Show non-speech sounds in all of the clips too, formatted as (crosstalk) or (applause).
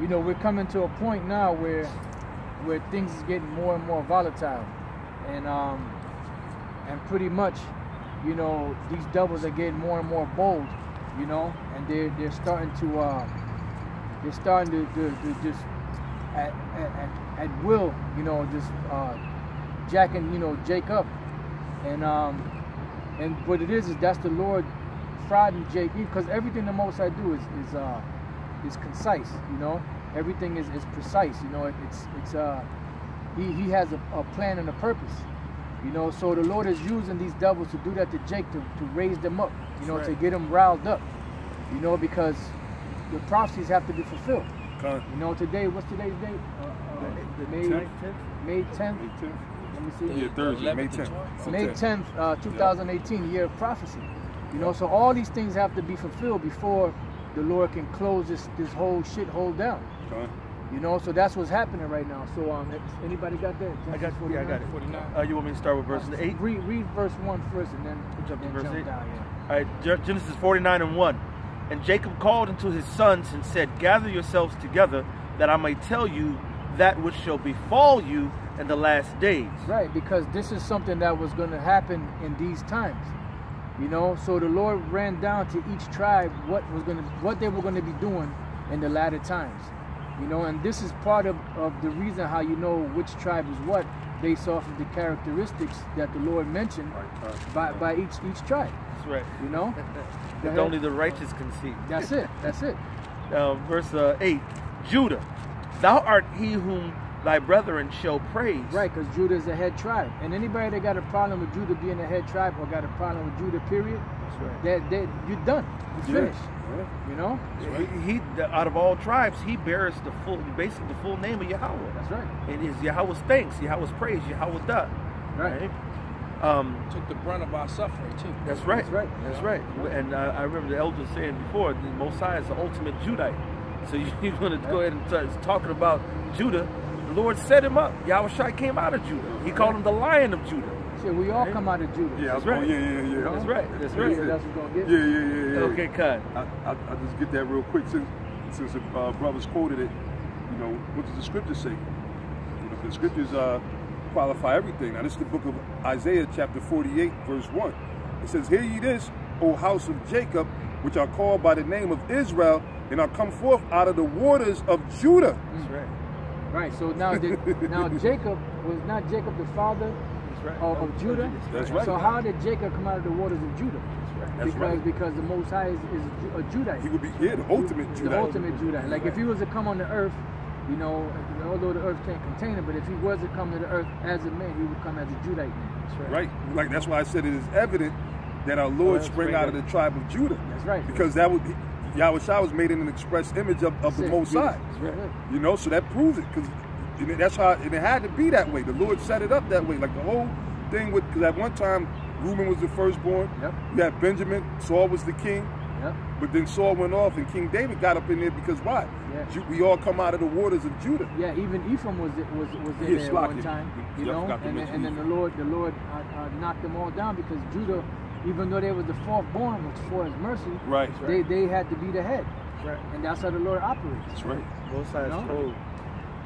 you know, we're coming to a point now where where things is getting more and more volatile, and um, and pretty much, you know, these devils are getting more and more bold, you know, and they're they're starting to uh, they're starting to, to, to just at, at, at will, you know, just uh, jacking, you know, Jake up, and um, and what it is is that's the Lord frightened Jake because everything the Most High do is is uh, is concise, you know, everything is, is precise, you know, it's it's uh, he he has a, a plan and a purpose. You know, so the Lord is using these devils to do that to Jake to, to raise them up, you know, Right. to get them riled up. You know, because the prophecies have to be fulfilled. Con. You know, today, what's today's date? Uh, uh, May, 10th? May 10th. May 10th. Let me see. Yeah, Thursday, May 10th. May 10th, uh, 2018, year of prophecy. You know, so all these things have to be fulfilled before the Lord can close this this whole shithole down. Con. You know, so that's what's happening right now. So, um, anybody got that? I got, yeah, I got it. 49? Uh, you want me to start with verse 8? Read, read verse 1 first and then Jump to verse jump eight? down, yeah. All right, Genesis 49 and 1. And Jacob called unto his sons and said, Gather yourselves together, that I may tell you that which shall befall you in the last days. Right, because this is something that was going to happen in these times. You know, so the Lord ran down to each tribe what was going to what they were going to be doing in the latter times. You know, and this is part of, of the reason how you know which tribe is what based off of the characteristics that the Lord mentioned by, by each each tribe. That's right. You know? (laughs) That only the righteous can see. That's it. That's it. (laughs) Uh, verse uh, 8 Judah, thou art he whom thy brethren shall praise. Right, because Judah is the head tribe. And anybody that got a problem with Judah being a head tribe or got a problem with Judah, period, That's right. that that you're done. You're Yeah. finished. You know? He, he, out of all tribes, he bears the full, basically the full name of Yahweh. That's right. It is Yahweh's thanks, Yahweh's praise, Yahweh's da. Right. Um, Took the brunt of our suffering too. that's right. That's right. That's right. And uh, I remember the elders saying before, the Most High is the ultimate Judite. So (laughs) you, you're going to go ahead and start talking about Judah. The Lord set him up. Yahweh came out of Judah. He called him the Lion of Judah. See, we all come out of Judah. Yeah, That's was going, right. yeah, yeah, yeah. That's right. That's So right. That's what we're going to Yeah, get. yeah, yeah, yeah. Okay, cut. I, I, I just get that real quick since since the uh, brothers quoted it. You know, what does the scripture say? You know, the scriptures uh, qualify everything. Now, this is the book of Isaiah, chapter 48, verse 1. It says, Hear ye this, O house of Jacob, which are called by the name of Israel, and are come forth out of the waters of Judah. That's right. Right. So now, did, now (laughs) Jacob was not Jacob the father right. of, of Judah. That's right. So how did Jacob come out of the waters of Judah? That's because right. because the Most High is, is a Ju- a Judite. He would be, yeah, the ultimate the Judah. ultimate Judite. Like if he was to come on the earth, you know, although the earth can't contain him, but if he was to come to the earth as a man, he would come as a Judite man. That's Right? Like, that's why I said it is evident that our Lord that's sprang right. out of the tribe of Judah. That's right. Because that would, Yahawashi was made in an express image of, of the. Most High. Right. You know, so that proves it. Because that's how, and it had to be that way. The Lord set it up that way. Like the whole thing with, because at one time, Reuben was the firstborn. Yep. You had Benjamin, Saul was the king. Yep. But then Saul went off, and King David got up in there because why? Yeah. We all come out of the waters of Judah. Yeah, even Ephraim was was was in Yeah, there Slack, one time, you know, and then, and then the Lord the Lord uh, uh, knocked them all down because Judah, even though they was the fourth born, which for His mercy, Right. they they had to be the head, Right. and that's how the Lord operates. That's right. Most High is No. told,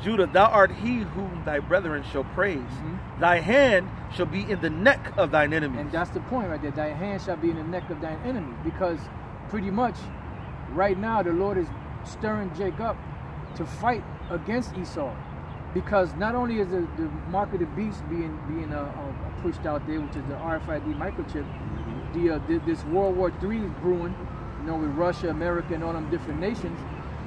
Judah, thou art he whom thy brethren shall praise. Mhm. Thy hand shall be in the neck of thine enemy. And that's the point right there. Thy hand shall be in the neck of thine enemy. Because pretty much right now the Lord is stirring Jacob up to fight against Esau. Because not only is the, the mark of the beast being being uh, uh, pushed out there, which is the RFID microchip, the, uh, th- this World War III is brewing, you know, with Russia, America, and all them different nations.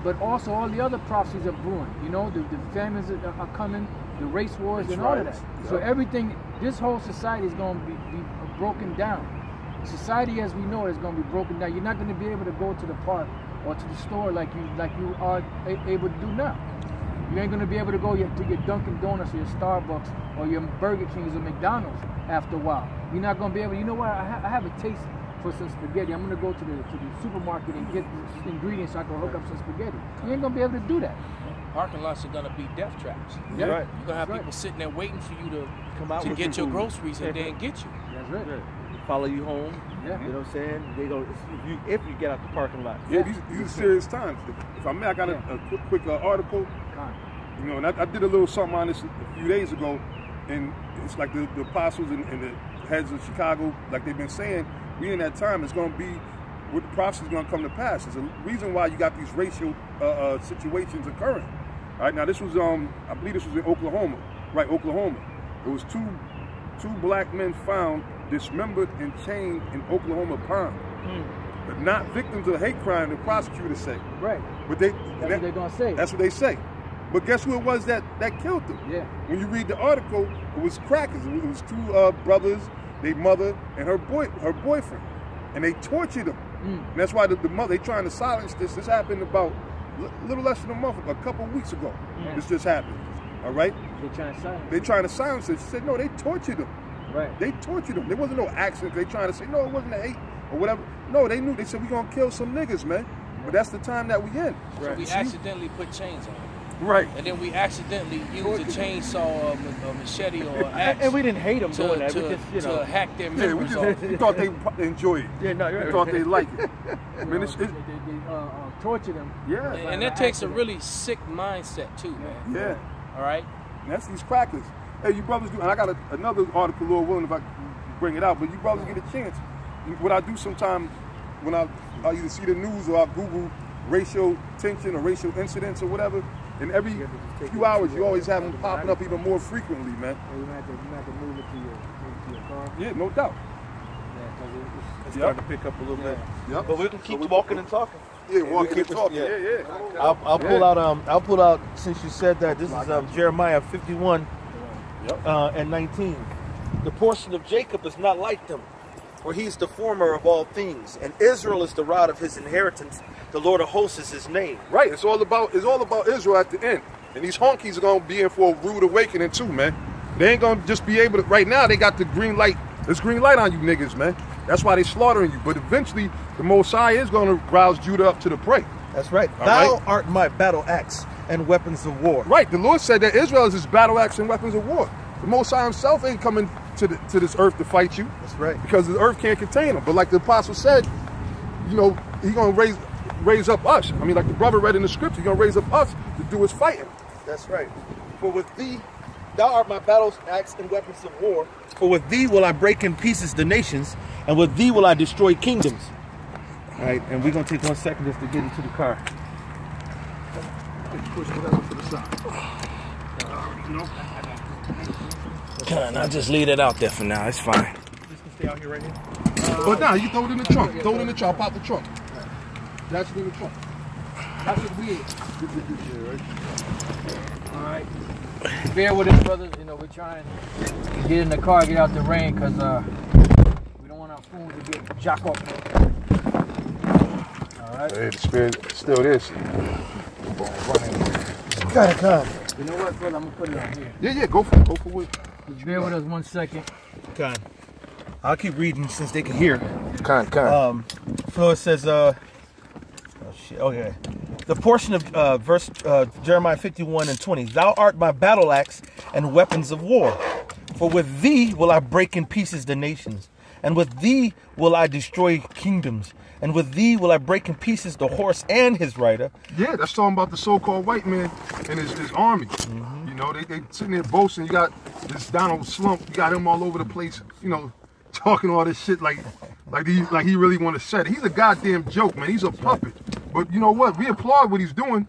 But also all the other prophecies are brewing. You know, the, the famines are, are coming, the race wars, That's and all of right. that. So everything, this whole society is going to be, be broken down. Society as we know it is going to be broken down. You're not going to be able to go to the park or to the store like you like you are a- able to do now. You ain't going to be able to go your, to your Dunkin' Donuts or your Starbucks or your Burger Kings or McDonald's after a while. You're not going to be able. You know what? I, ha- I have a taste for some spaghetti. I'm going to go to the to the supermarket and get the ingredients so I can hook up some spaghetti. You ain't going to be able to do that. Parking lots are gonna be death traps. Yeah. Right. You're gonna have That's right. people sitting there waiting for you to Come out to get your food. groceries and then get you. (laughs) That's right. follow you home. Yeah. You know what I'm saying? They go if you if you get out the parking lot. Yeah, these, these are serious times. If I may, I got a, a quick, quick uh, article. Con. You know, and I, I did a little something on this a few days ago, and it's like the, the apostles and, and the heads of Chicago, like they've been saying, we in that time is going to be what the prophecy is going to come to pass. There's a reason why you got these racial uh, uh, situations occurring. All right, now this was, um, I believe this was in Oklahoma, right? Oklahoma. It was two two black men found dismembered and chained in Oklahoma Pond, but not victims of hate crime. The prosecutors say, Right. but they That's that- what they're gonna say. that's what they say. But guess who it was that, that killed them? Yeah. When you read the article, it was crackers. It was two uh, brothers, their mother and her boy, her boyfriend, and they tortured them. Mm. And that's why the, the mother they trying to silence this. This happened about a little less than a month, a couple weeks ago. Yeah. This just happened. All right. They're trying to silence. They trying to silence it. She said no. They tortured them. Right. They tortured them. There wasn't no accident. They trying to say no. It wasn't a hate or whatever. No, they knew. They said we gonna kill some niggas, man. But that's the time that we in. So we See? accidentally put chains on. Right. And then we accidentally use a chainsaw, a, a machete, or an And, axe and we didn't hate them to, doing that. to, we just, you to know. hack their Yeah, we just off. we thought they pro- enjoy it. Yeah, no, We you're thought right. they liked it. (laughs) I mean, it's, they, it's they, they, uh, uh, torture them. yeah, And, and that takes a really sick mindset too, man. yeah. All right. And that's these crackers. Hey, you brothers do, and I got a, another article, Lord willing, if I bring it out. But you brothers get a chance. What I do sometimes when I I either see the news or I Google racial tension or racial incidents or whatever, and every few hours you always have them popping up even more frequently, man. You might have to, you have to move it to your, to your car. Yeah, no doubt. Yeah, 'cause it- it's- It's starting to pick up a little bit. Yep. But we can keep we- walking and talking. Yeah, walking keep and talking. yeah. Yeah, yeah. I'll, I'll pull out. Um, I'll pull out. Since you said that, this is um, Jeremiah 51 Yep. uh, and 19. The portion of Jacob is not like them, for he is the former of all things, and Israel is the rod of his inheritance. The Lord of hosts is his name. Right. It's all about it's all about Israel at the end. And these honkies are gonna be in for a rude awakening too, man. They ain't gonna just be able to right now they got the green light. There's green light on you niggas, man. That's why they slaughtering you. But eventually the Most High is gonna rouse Judah up to the prey. That's right. All Thou right. art my battle axe and weapons of war. Right. The Lord said that Israel is his battle axe and weapons of war. The Most High himself ain't coming to the, to this earth to fight you. That's right. Because the earth can't contain him. But like the apostle said, you know, he gonna raise raise up us. I mean, like the brother read in the scripture, he gonna raise up us to do his fighting. That's right. For with thee, thou art my battles, axe and weapons of war. For with thee will I break in pieces the nations, and with thee will I destroy kingdoms. All right, and we're gonna take one second just to get into the car. Push whatever to the side. (sighs) You know? Can I just leave it out there for now? It's fine. This can stay out here right here. But now you throw it in the trunk. Throw it in the trunk. Pop the trunk. That's it in the trunk. That's what we All right. Bear with us, brothers. You know, we're trying to get in the car, get out the rain, because uh, we don't want our food to get jack up. All right. Hey, the spirit still this. Got it, got You know what, brother? I'm going to put it on here. Yeah, yeah, go for it. Go for it. Just bear with us one second. Con. I'll keep reading since they can hear. Con, con. Um, so it says, uh, oh shit, okay. The portion of uh, verse uh, Jeremiah 51 and 20. Thou art my battle axe and weapons of war. For with thee will I break in pieces the nations, and with thee will I destroy kingdoms, and with thee will I break in pieces the horse and his rider. Yeah, that's talking about the so-called white man and his, his army. You know, they, they sitting there boasting. You got this Donald Slump. You got him all over the place. You know, talking all this shit like, like he like he really want to set it. He's a goddamn joke, man. He's a puppet. But you know what? We applaud what he's doing.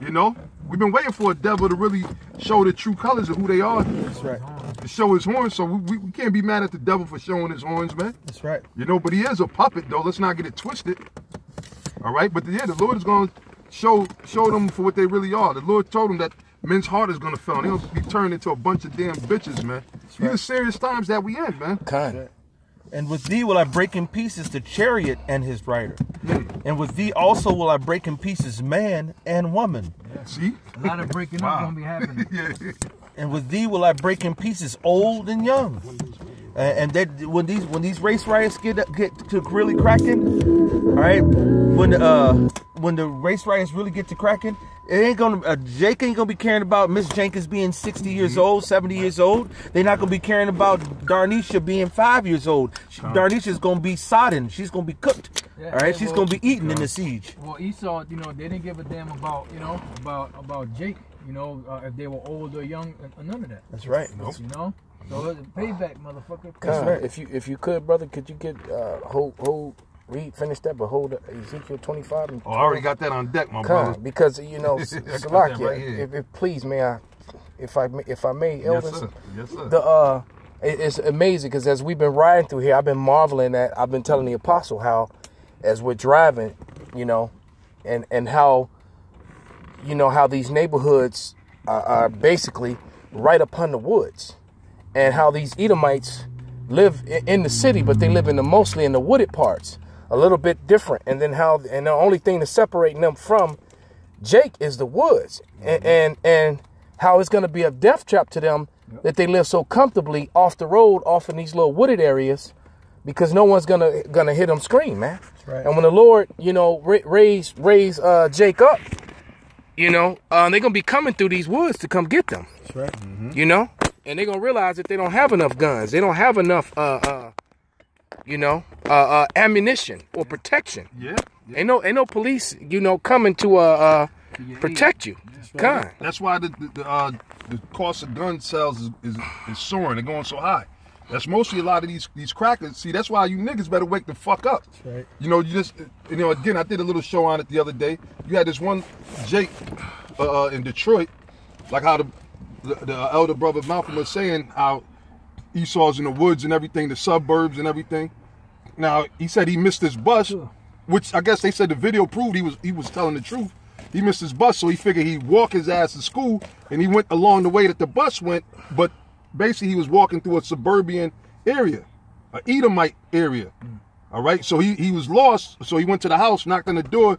You know, we've been waiting for a devil to really show the true colors of who they are. That's right. To show his horns. So we, we, can't be mad at the devil for showing his horns, man. That's right. You know, but he is a puppet, though. Let's not get it twisted. All right, but yeah, the Lord is going to show show them for what they really are. The Lord told them that men's heart is going to fail. They'll be turned into a bunch of damn bitches, man. These are serious times that we in, man. Kind. And with thee will I break in pieces the chariot and his rider. And with thee also will I break in pieces man and woman. See? A lot of breaking Wow. up going to be happening. (laughs) Yeah. And with thee will I break in pieces old and young. Uh, and that when these when these race riots get get to really cracking, all right. When uh when the race riots really get to cracking, it ain't gonna. Uh, Jake ain't gonna be caring about Miss Jenkins being 60 years old, 70 years old. They're not gonna be caring about Darnisha being five years old. She, Darnisha's gonna be sodden. She's gonna be cooked. Yeah, all right, she's well- gonna be eaten in the siege. Well, Esau, you know, they didn't give a damn about, you know, about about Jake, you know, uh, if they were old or young, uh, none of that. That's right. You know, so payback, motherfucker. Con, right. If you if you could, brother, could you get uh hold hold read finish that, but hold Ezekiel twenty five and Oh, I already got that on deck, my Con, brother. because you know, (laughs) Salakia, right if, if please may I, if I if I may, Yes, sir. Yes, sir. the uh, it- it's amazing because as we've been riding through here, I've been marveling at. I've been telling the apostle how, as we're driving, you know, and and how, you know, how these neighborhoods are, are basically right upon the woods, and how these Edomites live in the city, but they live in the mostly in the wooded parts, a little bit different. And then how, and the only thing that's separating them from Jake is the woods, and and, and how it's going to be a death trap to them that they live so comfortably off the road, off in these little wooded areas, because no one's gonna gonna hear them scream, man. right. And when the Lord, you know, raise raise uh, Jake up, you know, uh, they're gonna be coming through these woods to come get them. That's right. You know, and they're gonna realize that they don't have enough guns. They don't have enough, uh, uh, you know, uh, uh, ammunition or protection. yeah. Ain't no ain't no police, you know, coming to uh, uh protect you. Gun. That's why the the, the, uh, the cost of gun sales is, is, is soaring. They're going so high. That's mostly a lot of these these crackers. See, that's why you niggas better wake the fuck up. right. You know, you just you know. Again, I did a little show on it the other day. You had this one Jake uh, uh, in Detroit, like how the, the the elder brother Malcolm was saying how Esau's in the woods and everything, the suburbs and everything. Now he said he missed his bus, which I guess they said the video proved he was he was telling the truth. He missed his bus, so he figured he'd walk his ass to school, and he went along the way that the bus went. But basically, he was walking through a suburban area, a Edomite area. All right, so he he was lost, so he went to the house, knocked on the door.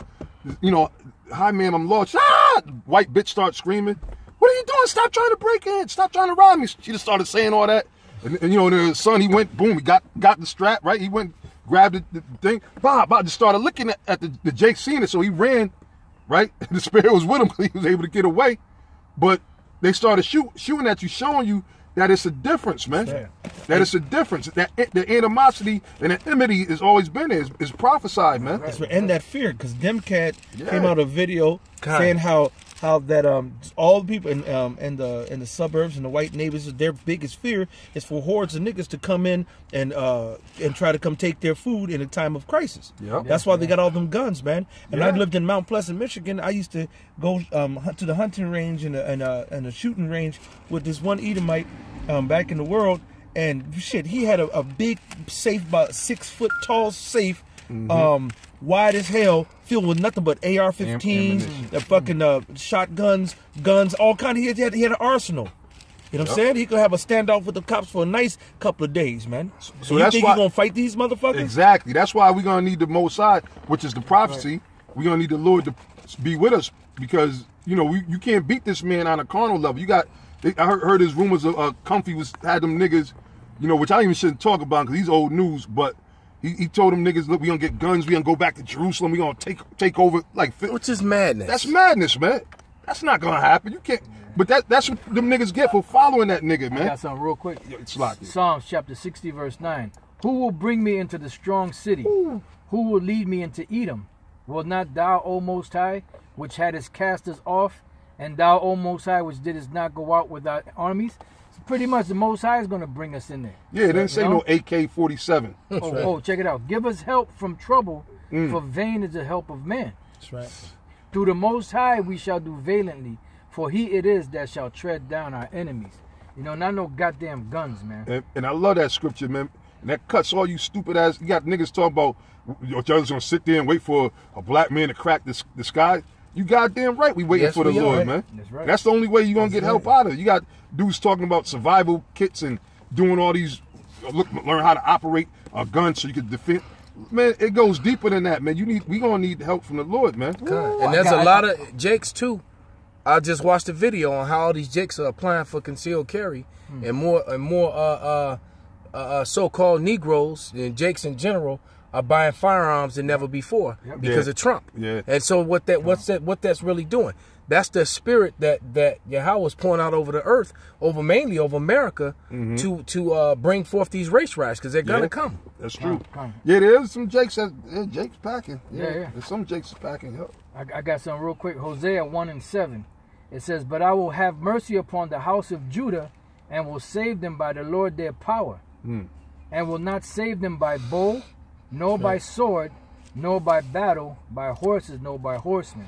You know, hi ma'am, I'm lost. Ah! White bitch starts screaming. What are you doing? Stop trying to break in. Stop trying to rob me. She just started saying all that. And, and, you know, the uh, son, he went, boom, he got got the strap, right? He went, grabbed the, the thing. Bob, Bob just started looking at, at the, the Jake seeing it, so he ran, right? (laughs) The spirit was with him, (laughs) he was able to get away. But they started shoot, shooting at you, showing you that it's a difference, man. Yeah. That it's a difference. That eh, the animosity and the enmity has always been there. It's, it's prophesied, man. That's right. And that fear, because Demcat Yeah. came out a video God. saying how how that um all the people in um in the in the suburbs and the white neighbors their biggest fear is for hordes of niggas to come in and uh and try to come take their food in a time of crisis. Yep. That's why they got all them guns, man. And I lived in Mount Pleasant, Michigan. I used to go um to the hunting range and a, and a, and a shooting range with this one Edomite um back in the world. And shit, he had a, a big safe, about six foot tall safe, um, wide as hell, filled with nothing but AR-15s, ammunition. the fucking uh, shotguns, guns, all kind of. He had, he had an arsenal. You know what I'm saying? He could have a standoff with the cops for a nice couple of days, man. So, so you that's think why- he gonna fight these motherfuckers? Exactly. That's why we're gonna need the Most High, which is the prophecy. We're gonna need the Lord to be with us because you know we, you can't beat this man on a carnal level. You got. I heard, heard his rumors of uh, Comfy was had them niggas, you know, which I even shouldn't talk about because he's old news. But he, he told them niggas, look, we gonna get guns. We gonna go back to Jerusalem. We gonna take take over. Like fi- Which is madness. that's madness, man. That's not gonna happen. You can't. But that that's what them niggas get for following that nigga, I man. got something real quick. It's locked. Psalms chapter 60, verse 9. Who will bring me into the strong city? Who will lead me into Edom? Will not thou, O Most High, which hadst cast us off, and thou, O Most High, which didst not go out without armies? So pretty much the Most High is going to bring us in there. Yeah, it didn't say You no AK forty seven. (laughs) Oh, oh, check it out. Give us help from trouble, Mm. for vain is the help of man. That's right. Through the Most High we shall do valiantly, for he it is that shall tread down our enemies. You know, not no goddamn guns, man. And, and I love that scripture, man. And that cuts all you stupid ass. You got niggas talking about your judges gonna sit there and wait for a black man to crack this the sky. You goddamn right. We waiting Yes, for the we are. Lord, man. That's right. That's the only way you gonna get help out of it. You got dudes talking about survival kits and doing all these look learn how to operate a gun so you can defend. Man, it goes deeper than that, man. You need we gonna need help from the Lord, man. and there's a lot of Jakes too. I just watched a video on how all these Jakes are applying for concealed carry, and more and more uh, uh, uh, uh, so-called Negroes and Jakes in general are buying firearms than never before because Yeah. of Trump. Yeah. And so what that what's that what that's really doing? That's the spirit that that Yahweh was pouring out over the earth, over mainly over America, to to uh, bring forth these race riots because they're gonna Yeah. come. That's true. come. Yeah, there is some Jakes. That, yeah, Jake's packing. Yeah, yeah. There's some Jakes packing. Yep. I, I got some real quick. Hosea 1 and 7. It says, But I will have mercy upon the house of Judah and will save them by the Lord their power, and will not save them by bow, nor by sword, nor by battle, by horses, nor by horsemen.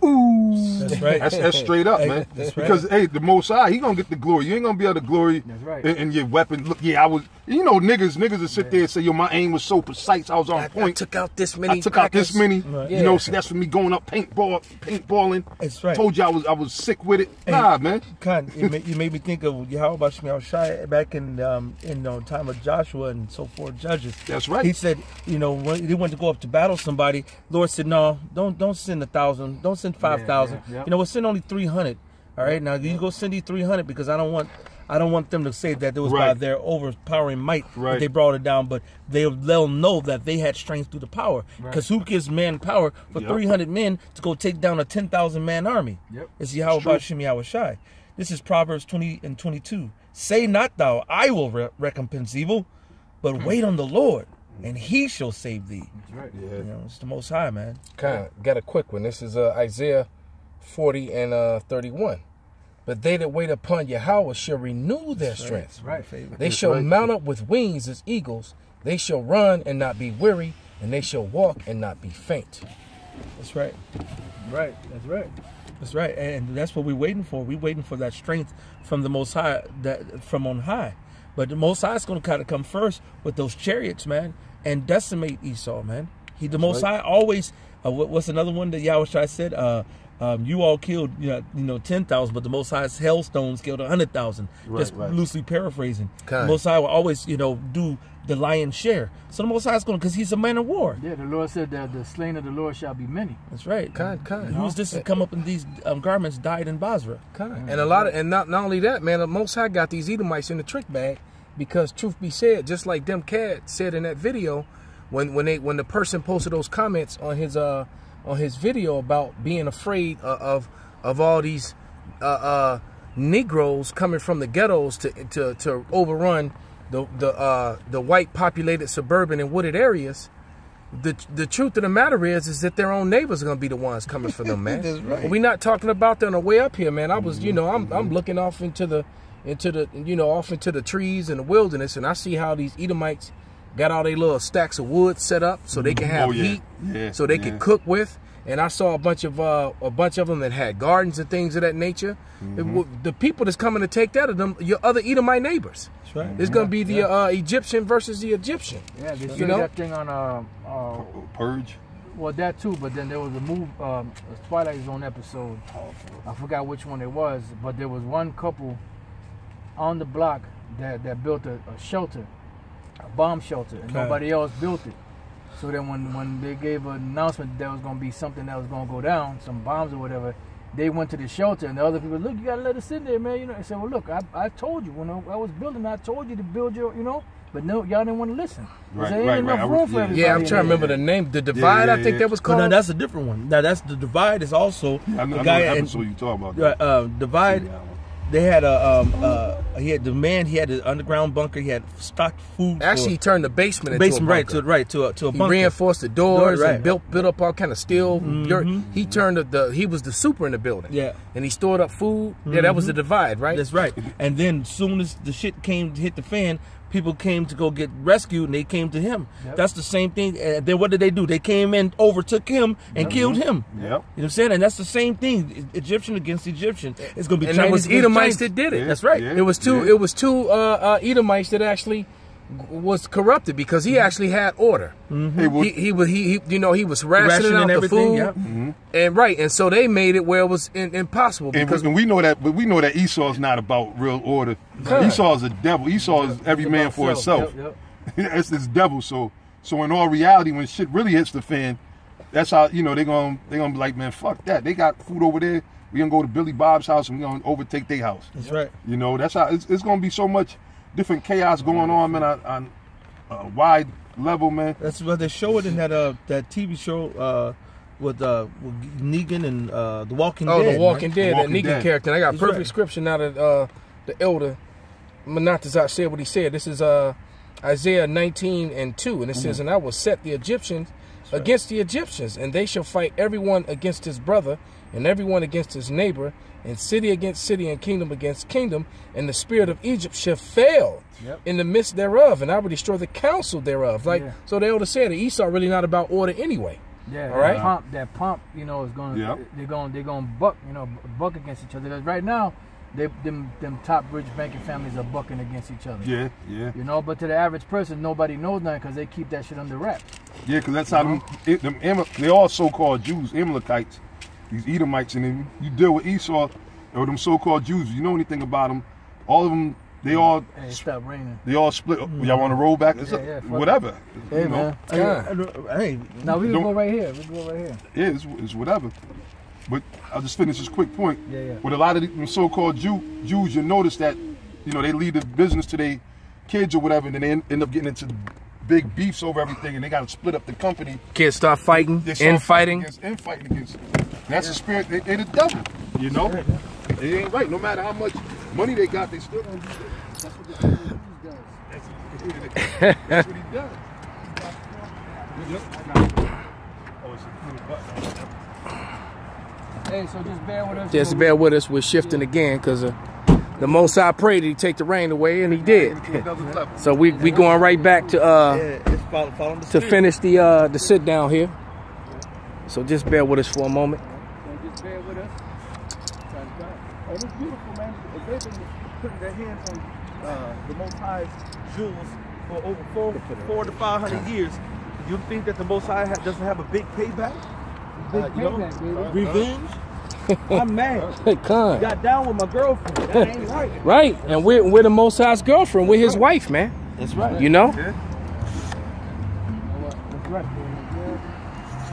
That's right. That's, that's straight up, man. that's right. Because hey, the Most High, he gonna get the glory. You ain't gonna be able to glory That's right. in, in your weapon. Look, yeah, I was. You know, niggas, niggas will sit there and say, "Yo, my aim was so precise. I was on I, I point. took out this many. I took out this many. Right. You Yeah. know, see, that's for me going up paintball, paintballing. That's right. Told you I was, I was sick with it. Nah, man. Khan, it (laughs) ma- you made me think of Yahweh Shemiel Shai back in um, in the time of Joshua and so forth, Judges. That's right. He said, you know, when they went to go up to battle somebody, Lord said, no, don't don't send a thousand, don't send five thousand. yeah, yeah. You know, we'll send only three hundred. All right, now you go send these three hundred because I don't want. I don't want them to say that it was by their overpowering might Right. that they brought it down, but they'll, they'll know that they had strength through the power. Because who gives man power for Yep. 300 men to go take down a 10,000 man army? Yep. It's Yahweh true. Bashem Shai. This is Proverbs 20 and 22. Say not thou, I will re- recompense evil, but wait on the Lord, and he shall save thee. That's right. Yeah. You know, it's the most high, man. Kind of got a quick one. This is uh, Isaiah 40 and uh, 31. But they that wait upon Yahweh shall renew their strength. Right. They shall right. mount up with wings as eagles. They shall run and not be weary, and they shall walk and not be faint. That's right. Right. That's right. That's right, and that's what we're waiting for. We're waiting for that strength from the Most High, that from on high. But the Most High is going to kind of come first with those chariots, man, and decimate Esau, man. He, the Most High, always. Uh, what, what's another one that Yahweh said? Uh, um, you all killed, you know, you know, ten thousand, but the Most High's hailstones killed a hundred thousand. Right, Just right. loosely paraphrasing. Kind. The Most High will always, you know, do the lion's share. So the Most High is going because he's a man of war. Yeah, the Lord said that the slain of the Lord shall be many. That's right. Kind, kind. Who's this to come up in these um, garments dyed in Bozrah? Kind. And a lot of, and not, not only that, man, the Most High got these Edomites in the trick bag because, truth be said, just like them cat said in that video, when when they when the person posted those comments on his uh on his video about being afraid of of, of all these uh, uh Negroes coming from the ghettos to to to overrun the the uh the white populated suburban and wooded areas. The, the truth of the matter is is that their own neighbors are gonna be the ones coming for them, man. (laughs) That's right. We're not talking about that on the way up here, man. I was, you know, I'm I'm looking off into the into the you know off into the trees and the wilderness, and I see how these Edomites got all their little stacks of wood set up so they can have Oh, yeah. heat, Yeah, so they yeah. can cook with. And I saw a bunch of uh, a bunch of them that had gardens and things of that nature. Mm-hmm. wa- the people that's coming to take that are them your other Edomite neighbors. That's right. It's gonna be the uh, Egyptian versus the Egyptian. Yeah, they You said know? that thing on uh, uh Purge. well that too, but then there was a move um a Twilight Zone episode. I forgot which one it was, but there was one couple on the block that, that built a, a shelter, a bomb shelter, and Okay. nobody else built it. So then when, when they gave an announcement that there was gonna be something that was gonna go down, some bombs or whatever, they went to the shelter and the other people, look, you gotta let us in there, man. You know, I said, well, look, I, I told you when I, I was building, I told you to build your, you know, but no, y'all didn't want to listen. Right, there ain't right, enough right. Room was- for yeah. everybody. Yeah, I'm trying to remember the name. The divide, yeah, I think yeah. that was But called. now that's a different one. Now that's the divide is also I know, the I guy know the and episode you talking about. uh, uh, divide. They had a um uh he had the man he had an underground bunker. He had stocked food. Actually, he turned the basement into basement a right to right to a to a He bunker. reinforced the doors Right. and built built up all kind of steel dirt. He turned the, the he was the super in the building. Yeah. and he stored up food. Yeah, that was the divide, right? That's right. And then as soon as the shit came to hit the fan, people came to go get rescued, and they came to him. Yep. That's the same thing. And then what did they do? They came in, overtook him, and killed him. Yep. You know what I'm saying? And that's the same thing. Egyptian against Egyptian. It's going to be and it Chinese was Edomites Chinese. that did it. Yeah, That's right. yeah. It was two. It was two uh, uh, Edomites that actually was corrupted because he actually had order. Hey, well, He, he was he, he you know he was rationing, Rationing out the food, yep. Mm-hmm. and right, and so they made it where it was in, impossible and, because we, and we know that, but we know that Esau's not about real order. Esau's a devil. Esau is every man for About himself. Yep, yep. (laughs) it's this devil. So, so in all reality, when shit really hits the fan, that's how you know they're gonna they gonna be like, man, fuck that. They got food over there. We gonna go to Billy Bob's house and we gonna overtake their house. That's right. You know, that's how it's, it's gonna be so much different chaos going on, man. On, on a wide level, man. That's what they show it in that uh that TV show uh with uh with Negan and uh The Walking Oh, Dead. the Walking man. Dead, Walking that Negan Dead. character. And I got a That's perfect right. scripture now that uh, the elder Menatazat said what he said. This is uh, Isaiah 19 and 2. And it says, And I will set the Egyptians against the Egyptians, and they shall fight everyone against his brother, and everyone against his neighbor, and city against city, and kingdom against kingdom. And the spirit of Egypt shall fail Yep. in the midst thereof, and I will destroy the council thereof. Like Yeah. so, the elder said, Esau really not about order anyway. Yeah, All right. that pump, that pump, you know, is going. to Yep. They're going. They're going to buck, you know, buck against each other. 'Cause right now, they them them top rich banking families are bucking against each other. Yeah, yeah, You know, but to the average person, nobody knows nothing because they keep that shit under wraps. yeah. Because that's how them, it, them they all so-called Jews, Amalekites, these Edomites, and then you deal with Esau or them so-called Jews. You know anything about them? All of them, they mm. all Hey, stop raining. they all split. Y'all want to mm. roll back? It's Yeah, yeah, whatever. Hey you know? man. Yeah. hey, Now we can Don't- go right here. We can go right here. Yeah, it's, it's whatever. But I'll just finish this quick point. Yeah, yeah. With a lot of the so-called Jew, Jews, you notice that, you know, they lead the business to their kids or whatever, and then they end, end up getting into big beefs over everything, and they got to split up the company. Kids start fighting, They start infighting. Against, infighting against. That's the spirit. They, they the devil. You know, it ain't right. No matter how much money they got, they still don't. do that. That's what the devil does. That's, that's what he does. Yep. Oh, it's a little button. Hey, so just bear with us. Just bear with us. We're shifting again because uh, the Most High prayed that He take the rain away, and He did. To another level. so we we going right back to uh yeah, it's follow, to finish the uh the sit down here. So just bear with us for a moment. So just bear with us. Sounds good. And it's beautiful, man. If they've been putting their hands on uh, the Most High's jewels for over four, four to five hundred years, you think that the Most High ha- doesn't have a big payback? Big Uh, you know, payback, baby. Revenge? (laughs) I'm mad. (laughs) Hey, Con. Got down with my girlfriend. That ain't right. Right, and we're we're the Most High's girlfriend. We're His wife, man. That's right. You know. Yeah. That's right.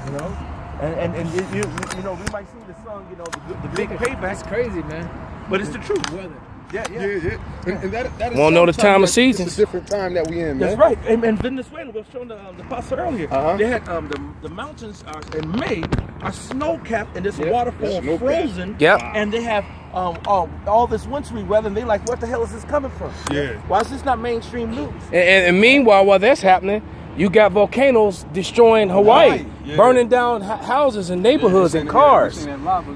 You know? And, and, and you, you, you know, we might sing the song, you know, the, the big payback, That's crazy, man. but it's the truth. Weather. Yeah, Yeah, yeah. And, and that, that is Wanna know the time of season. It's a different time that we in, man. That's right. And, and Venezuela was showing the, um, the pastor earlier. Uh-huh. They had um, the, the mountains are in May are snow capped and this Yep, waterfall it's snow-capped. frozen. Yep. And they have um, um, all this wintry weather, and they like, what the hell is this coming from? Yeah. Why is this not mainstream news? And, and, and meanwhile, while that's happening, you got volcanoes destroying Hawaii, Hawaii, yeah. burning down houses and neighborhoods and cars.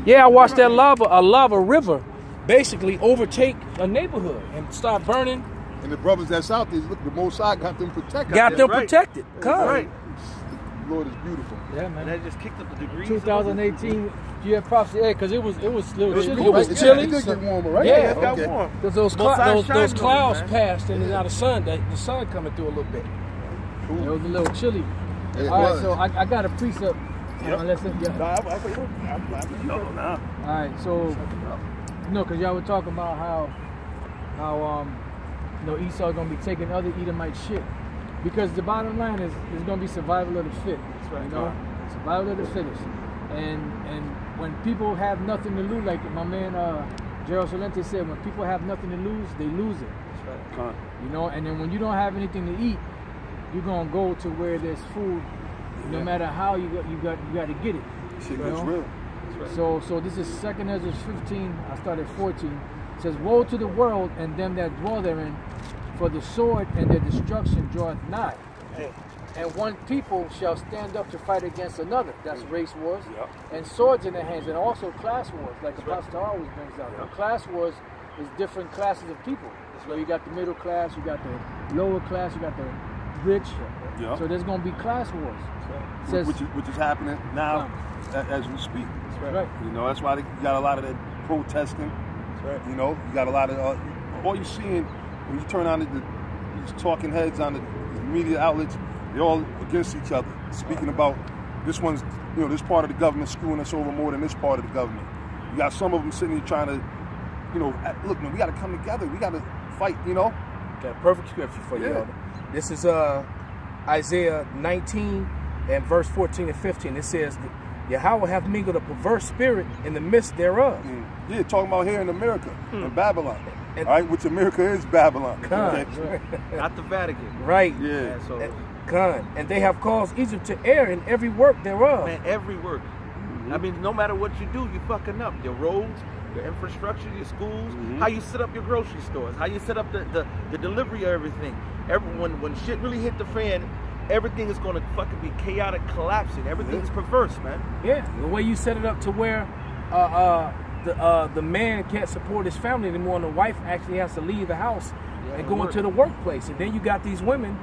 Yeah, I watched that lava, a lava river, basically overtake a neighborhood and start burning. And the brothers that's out there, look, the Most High got them protected. Got them right. protected. Come. Right. The Lord is beautiful. Yeah, And man. that just kicked up the degrees. 2018 year prophecy, yeah, because it was it was a little was chilly. cool. was It- chilly, It did so- get warmer, right? Yeah, it got okay. warm. Because those, Both clou- those, those clouds on man. passed and it's out of sun. The, the sun coming through a little bit. It was a little chilly. It All right, was. so I, I got a precept. Yep. Unless it, yeah. No, I, I, I, I, no, nah. All right, so no, because y'all were talking about how how um you know Esau gonna be taking other Edomite shit because the bottom line is is gonna be survival of the fit. That's right. You know, survival of the fittest. And and when people have nothing to lose, like my man uh, Gerald Celente said, when people have nothing to lose, they lose it. Con. You know, and then when you don't have anything to eat, you're gonna go to where there's food. No Yeah. matter how you got, you got, you got to get it. Shit You gets know? real. So, so this is Second Ezra 15. I started 14. It says, "Woe to the world and them that dwell therein, for the sword and their destruction draweth nigh. And one people shall stand up to fight against another. That's mm-hmm. race wars. And swords in their hands, and also class wars, like the Pastor always brings out. Class wars is different classes of people. So you got the middle class, you got the lower class, you got the rich. Yeah. So there's going to be class wars. It says, which, is, which is happening now a- as we speak. right. You know, that's why they, you got a lot of that protesting. right. You know, you got a lot of uh, all you're seeing when you turn on the, the these talking heads on the, the media outlets. They're all against each other, speaking about this one's, you know, this part of the government screwing us over more than this part of the government. You got some of them sitting here trying to, you know, look, man, we got to come together. We got to fight. You know, Got a perfect scripture for you, Yeah. Elder. This is uh, Isaiah 19 and verse 14 and 15. It says, Yahweh hath mingled a perverse spirit in the midst thereof. Mm. yeah, talking about here in America, in Babylon. And- all right, which America is Babylon. Con. Okay? (laughs) Not the Vatican. Right. Yeah. so And- Con. And they have caused Egypt to err in every work thereof. man, every work. I mean, no matter what you do, you fucking up. Your roads, your infrastructure, your schools, how you set up your grocery stores, how you set up the, the, the delivery of everything. Everyone, when shit really hit the fan, everything is gonna fucking be chaotic, collapsing. Everything is perverse, man. Yeah, the way you set it up to where uh, uh, the uh, the man can't support his family anymore, and the wife actually has to leave the house and go work. into the workplace, and then you got these women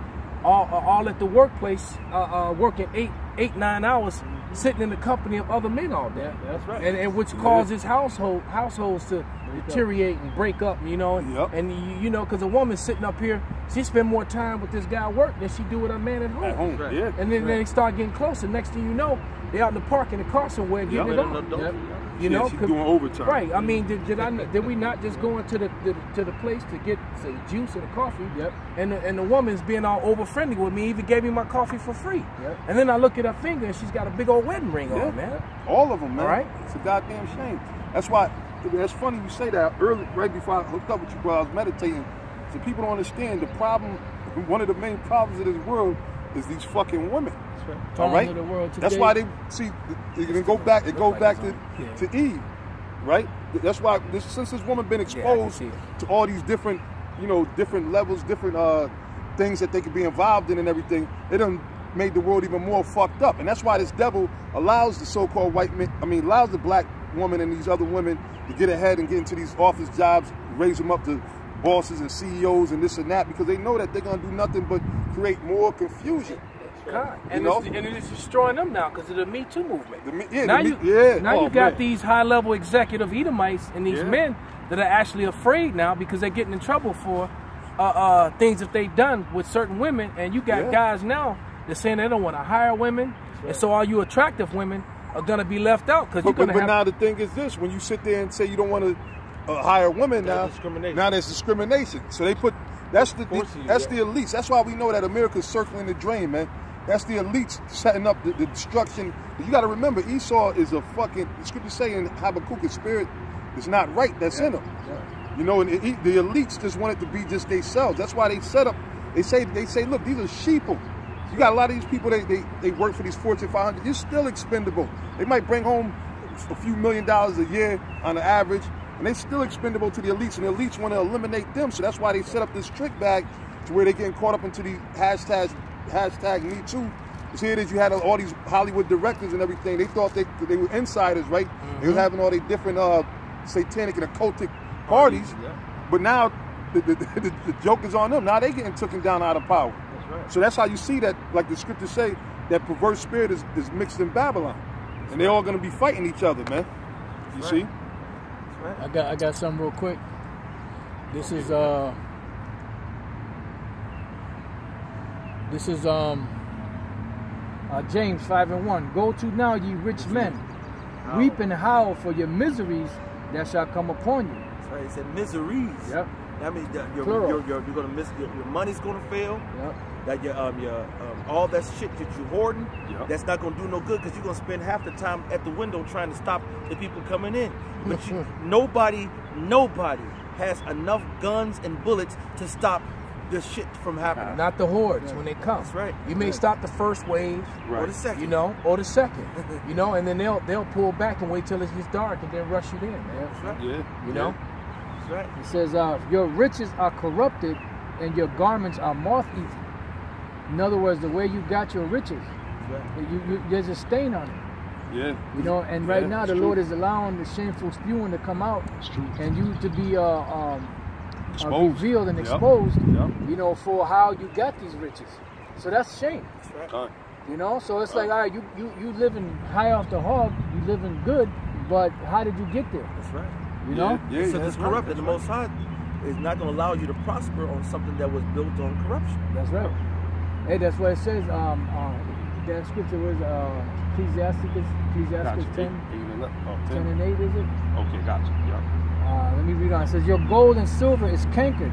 all, all at the workplace uh, uh, working eight eight nine hours, sitting in the company of other men all day. That's right. and, and which causes household households to deteriorate and break up, you know. And, Yep. and you, you know, because a woman sitting up here, she spend more time with this guy at work than she do with her man at home. At home, Right. yeah. And then they start getting closer. Next thing you know, they out in the park in the car somewhere getting it Yep. on. Yep. You Yeah, know, she's doing overtime. Right. I mean, did, did I did we not just go into the, the to the place to get say juice and a coffee? Yep. And the, and the woman's being all over friendly with me, even gave me my coffee for free. Yep. And then I look at her finger and she's got a big old wedding ring Yeah. on, man. All of them, man. All right. It's a goddamn shame. That's why. That's funny you say that. Early, right before I hooked up with you, bro, I was meditating. So people don't understand the problem. (laughs) One of the main problems of this world is these fucking women. All right. the world That's why they see. They can go back. It goes back to on. to Eve, right? That's why this, since this woman been exposed it. to all these different, you know, different levels, different uh things that they could be involved in and everything, it done made the world even more fucked up. And that's why this devil allows the so-called white men, I mean, allows the black woman and these other women to get ahead and get into these office jobs, raise them up to bosses and CEOs and this and that because they know that they're gonna do nothing but create more confusion. God. And, You know? it's, and it's destroying them now because of the Me Too movement. The me- yeah, now the you, me- yeah. now Oh, you got man. these high level executive Edomites and these Yeah. men that are actually afraid now because they're getting in trouble for uh, uh, things that they've done with certain women. And you got Yeah. guys now that saying they don't want to hire women, and so all you attractive women are gonna be left out because you're But, but, gonna but have. now the thing is this: when you sit there and say you don't want to uh, hire women now, discrimination. now there's discrimination. So they put that's the, course it is, that's yeah. the elites. That's why we know that America's circling the drain, man. That's the elites setting up the, the destruction. You got to remember, Esau is a fucking. The scripture saying Habakkuk, spirit is not right. That's in him. You know, and he, the elites just want it to be just themselves. That's why they set up. They say they say, look, these are sheeple. You got a lot of these people. They they, they work for these Fortune 500. You're still expendable. They might bring home a few million dollars a year on the average, and they're still expendable to the elites. And the elites want to eliminate them. So that's why they set up this trick bag to where they're getting caught up into the hashtags hashtag Me Too. Because here it is, you had all these Hollywood directors and everything. They thought they they were insiders, right? They were having all these different uh, satanic and occultic parties. But now the, (laughs) the, the, the joke is on them. Now they getting taken down out of power. That's right. So that's how you see that, like the scriptures say, that perverse spirit is, is mixed in Babylon. And they're all going to be fighting each other, man. You That's see? right. I got I got something real quick. This is uh this is um uh, James five and one. Go to now, ye rich men, weep and howl for your miseries that shall come upon you. That's right. It said miseries. Yep. That means that your, your, your, you're gonna miss your, your money's gonna fail. Yep. That your um your um, all that shit that you're hoarding, Yep. that's not gonna do no good because you're gonna spend half the time at the window trying to stop the people coming in. But you, (laughs) nobody, nobody has enough guns and bullets to stop this shit from happening. Not the hordes when they come. That's right. You may stop the first wave, Or the second. you know, or the second, (laughs) you know, and then they'll they'll pull back and wait till it gets dark and then rush you in, man. That's right. Yeah. You know, That's right. It says, uh, Your riches are corrupted and your garments are moth eaten. In other words, the way you got your riches, right. you, you, there's a stain on it. Yeah. You know, and right Yeah, now the true. Lord is allowing the shameful spewing to come out It's true. and you to be uh, um, Exposed. revealed and exposed, Yep. you know, for how you got these riches. So that's shame, That's right. You know. So it's like, all right, you, you, you living high off the hog, you living good, but how did you get there? That's right. You know? Yeah, yeah, so yeah, it's that's right, corrupt, and the Most High is not going to allow you to prosper on something that was built on corruption. That's right. Hey, that's what it says. Um, uh, that scripture was uh, Ecclesiasticus, Ecclesiasticus Gotcha. 10, Eight and ele- oh, 10 10. and 8, is it? Okay, gotcha. Yeah. Uh, let me read on. It says, Your gold and silver is cankered,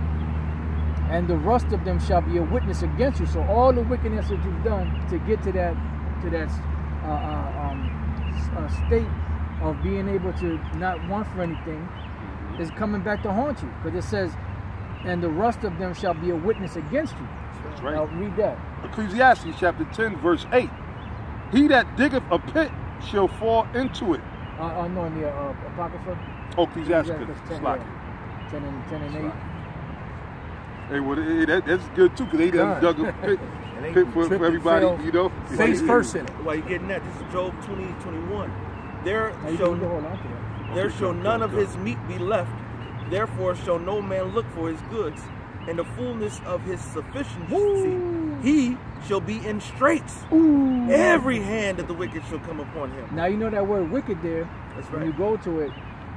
and the rust of them shall be a witness against you. So all the wickedness that you've done to get to that to that uh, uh, um, uh, state of being able to not want for anything, is coming back to haunt you because it says, "And the rust of them shall be a witness against you." That's Now right. read that. Ecclesiastes chapter 10, verse 8. He that diggeth a pit shall fall into it. Uh, uh, no, in the uh, apocrypha. Oh, Ecclesiastes, Ecclesiastes 10, slack. yeah. 10 and 10 and 8. Hey, well, that, that's good too, because they done God. dug a (laughs) pit, pit for, for everybody, fell you know. Face first in it. While you're getting that, this is Job 20, 21. There Now shall, can hold on to that. there shall none of his meat be left. Therefore shall no man look for his goods. And the fullness of his sufficiency, he shall be in straits. Every hand of the wicked shall come upon him. Now you know that word "wicked" there. That's When right. you go to it,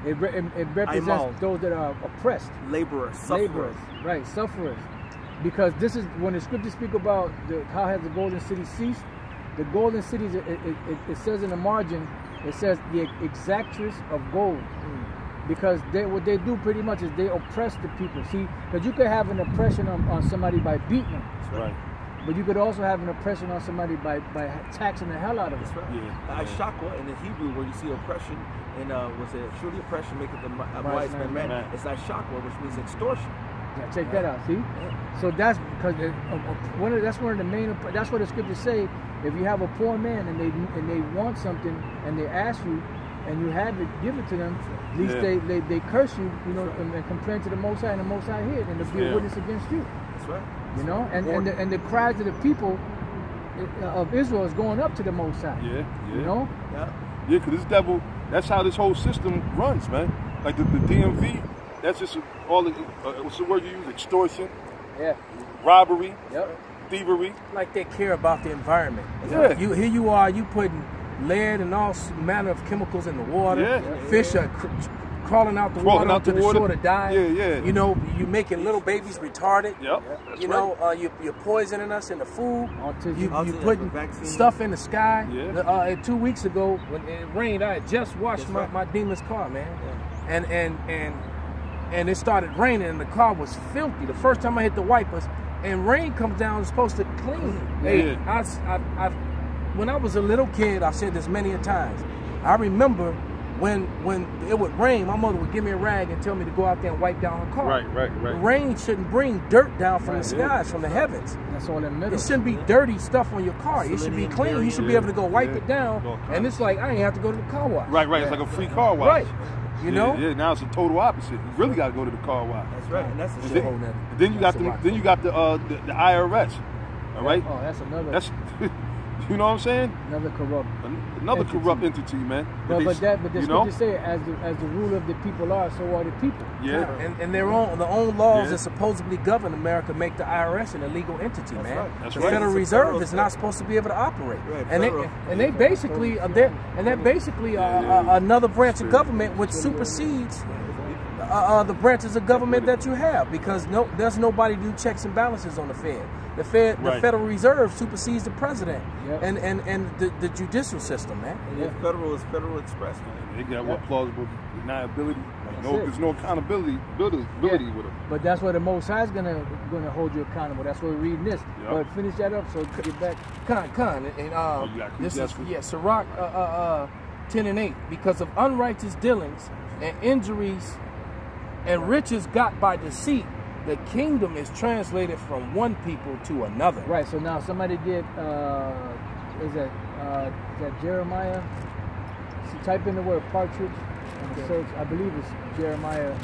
it, re- it, it represents Aimal. those that are oppressed, Laborer, sufferer. laborers, right, sufferers. Because this is when the scriptures speak about the, how has the golden city ceased. The golden cities, it, it, says in the margin, it says the exactress of gold. Hmm. Because they, what they do pretty much is they oppress the people. See, because you could have an oppression on, on somebody by beating them, That's Right. But you could also have an oppression on somebody by, by taxing the hell out of them. That's right. Yeah. Uh, Ishaqwa in the Hebrew, where you see oppression, and uh, was it surely oppression maketh a, mi- a Wise wise man man mad? mad. It's Ishaqwa, which means extortion. Yeah, check that out. See, so that's because it, uh, uh, one of, that's one of the main. That's what the scriptures say. If you have a poor man and they and they want something and they ask you, and you have it, give it to them. At least Yeah. they, they they curse you, you know, and, and complain to the Most High, and the Most High here, and to be Yeah. a witness against you. That's right. You know, and and the, and the cries of the people uh, of Israel is going up to the Most High. Yeah, yeah. You know, Yeah. Yeah, because this devil, that's how this whole system runs, man. Like the, the DMV, that's just all the, uh, what's the word you use? Extortion, yeah, robbery, yep. thievery. Like they care about the environment. Yeah. You here you are, you putting lead and all manner of chemicals in the water. Yeah. Fish are cr- crawling out the Crawling water out onto the the, water. shore to die. Yeah, yeah. You know, you're making little babies retarded. Yep, that's you right. know, uh, you, you're poisoning us in the food. Autism. You, you Autism, putting vaccine. stuff in the sky. Yeah. Uh, two weeks ago, when it rained, I had just washed my, right. my demon's car, man. Yeah. And and and and it started raining, and the car was filthy. The first time I hit the wipers, and rain comes down, it's supposed to clean. Hey, Yeah. I, s- I- I- when I was a little kid, I've said this many a times. I remember when when it would rain, my mother would give me a rag and tell me to go out there and wipe down her car. Right, right, right. Rain shouldn't bring dirt down from Right. the skies, from the heavens. That's all in the middle. It shouldn't be dirty stuff on your car. It should be clean. You should be able to go wipe yeah. it down. And it's like I ain't have to go to the car wash. Right, right. It's like a free car wash. Right. You Yeah, know? Yeah, now it's the total opposite. You really got to go to the car wash. That's right. And that's the shit. then, whole nother- then you got that's a the then you got the uh the, the IRS. All right. Oh, that's another That's you know what I'm saying? another corrupt. Another Entity. corrupt entity, man. But, they- but that but the you know? scriptures say as the as the ruler of the people are, so are the people. Yeah. And, and their own the own laws Yeah. that supposedly govern America make the IRS an illegal entity, man. right. That's the right. Federal It's Reserve federal is not supposed to be able to operate. Right, and they and they basically are there, and they're basically uh, Yeah. uh, another branch of government which supersedes uh, uh, the branches of government that you have because no there's nobody to do checks and balances on the Fed. The Fed, the Right. Federal Reserve supersedes the president Yep. and and and the, the judicial system, man. And the federal is Federal Express, man. They got what plausible deniability. Like, no, it. there's no accountability ability, ability with them. But that's where the Most High is gonna gonna hold you accountable. That's why we're reading this. Yep. But finish that up so get back. Con, con, and, and uh, Oh, this is Ecclesiastes? yeah, Sirach, uh, uh, uh, ten and eight, because of unrighteous dealings and injuries and riches got by deceit, the kingdom is translated from one people to another. Right. So now somebody get uh, is that uh, is that Jeremiah? So type in the word partridge and search. I believe it's Jeremiah.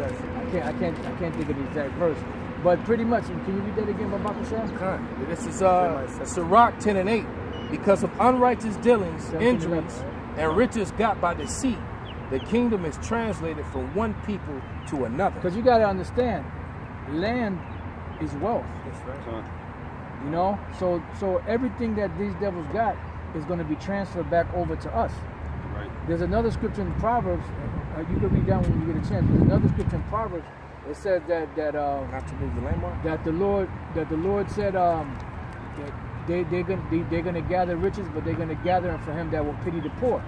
I can't I can't I can't think of the exact verse. But pretty much, can you read that again, Babaka Shah? Con, This is uh, Sirach ten and eight, because of unrighteous dealings, injuries, and riches got by deceit, the kingdom is translated from one people to another. Because you got to understand, land is wealth. Son. You know, so so everything that these devils got is going to be transferred back over to us. Right. There's another scripture in Proverbs. Uh, you can read that when you get a chance. There's another scripture in Proverbs. It says that that um, Not to move the landmark. that the Lord that the Lord said um, that they they're gonna they, they're gonna gather riches, but they're gonna gather them for Him that will pity the poor.